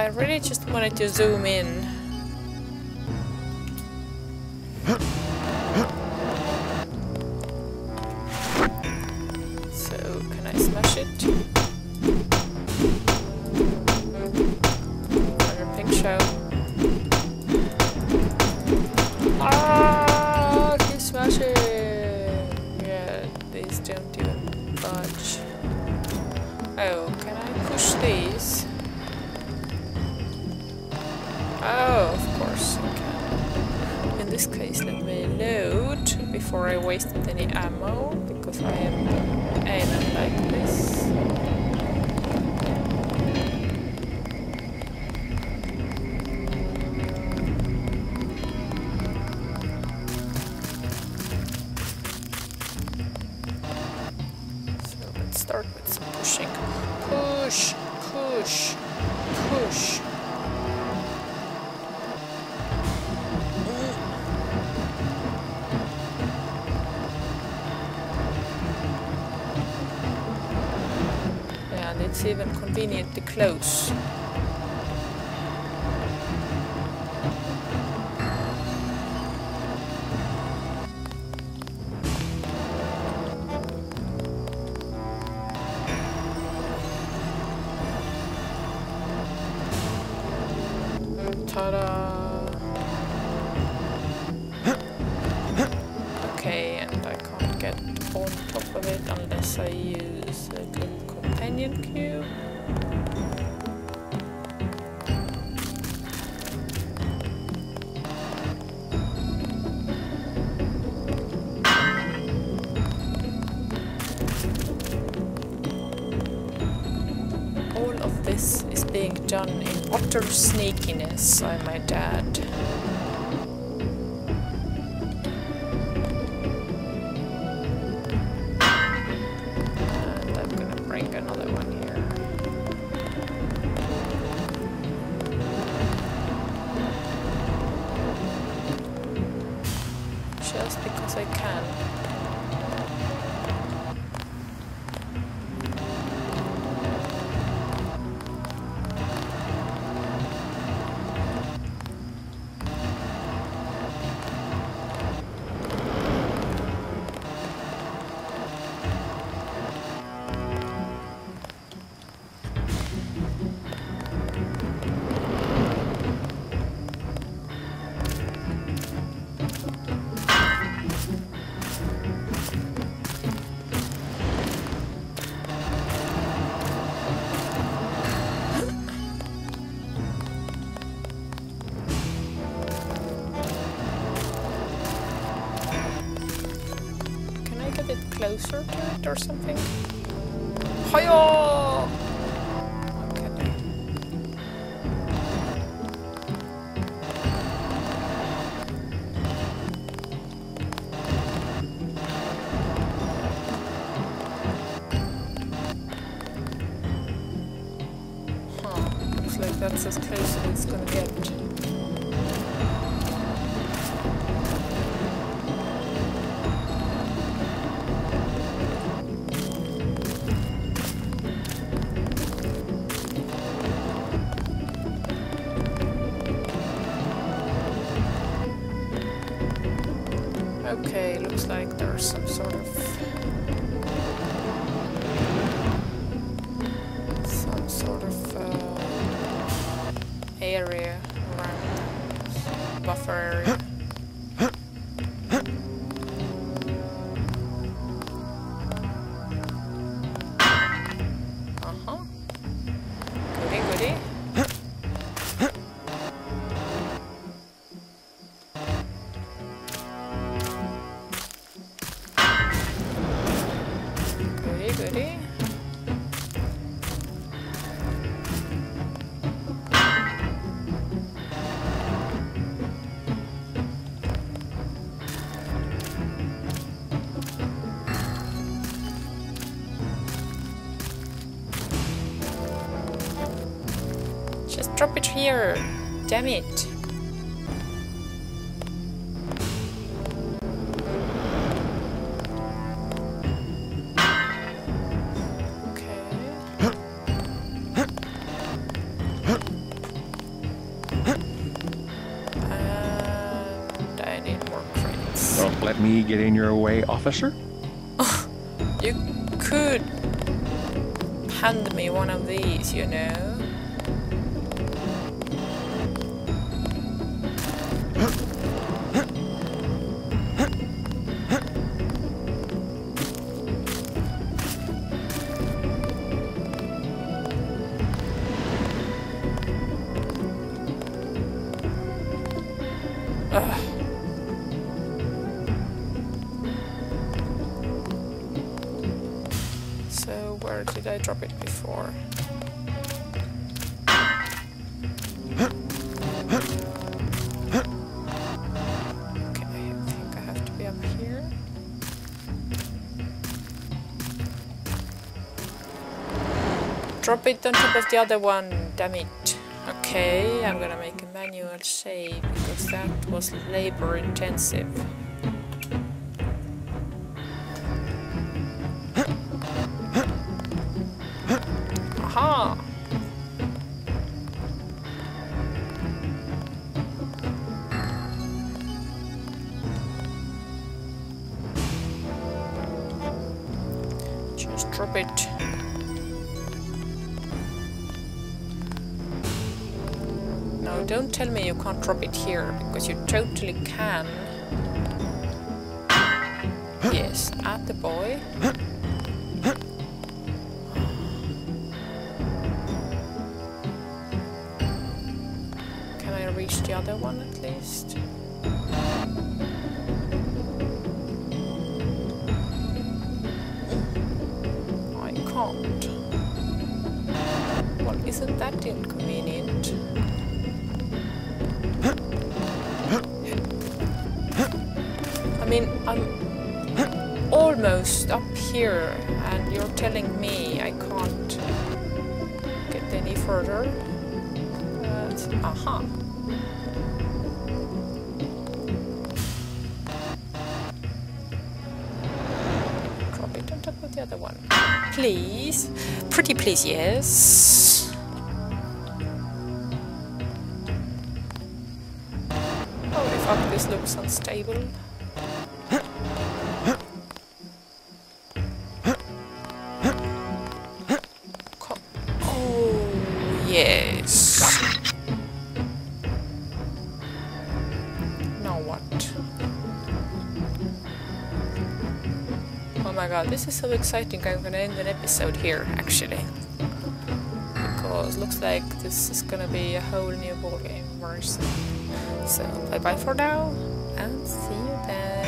I really just wanted to zoom in. So, can I smash it? Course. In this case, let me load before I waste any ammo, because I am aiming like this. Yeah, and conveniently close. Okay, and I can't get on top of it unless I use a companion cube. All of this is being done in utter sneakiness, I might add. Can. Can closer to it or something? Hiya! Okay. Huh. Looks like that's as close as it's gonna get. Okay, looks like there's some sort of some sort of uh, area around buffer area. drop it here. Damn it. Um, me get in your way, officer? you could hand me one of these, you know? I drop it before? Okay, I think I have to be up here. Drop it on top of the other one, damn it. Okay, I'm gonna make a manual save because that was labor intensive. Just drop it. No, don't tell me you can't drop it here, because you totally can. Yes, at the boy. Can I reach the other one at least? Isn't that inconvenient? I mean, I'm almost up here, and you're telling me I can't get any further. But, aha. Drop it on top of the other one. Please. Pretty please, yes. Looks unstable. Oh, yes. Now what? Oh my god, this is so exciting. I'm gonna end an episode here, actually. Because looks like this is gonna be a whole new ballgame very soon. So bye bye for now and see you then.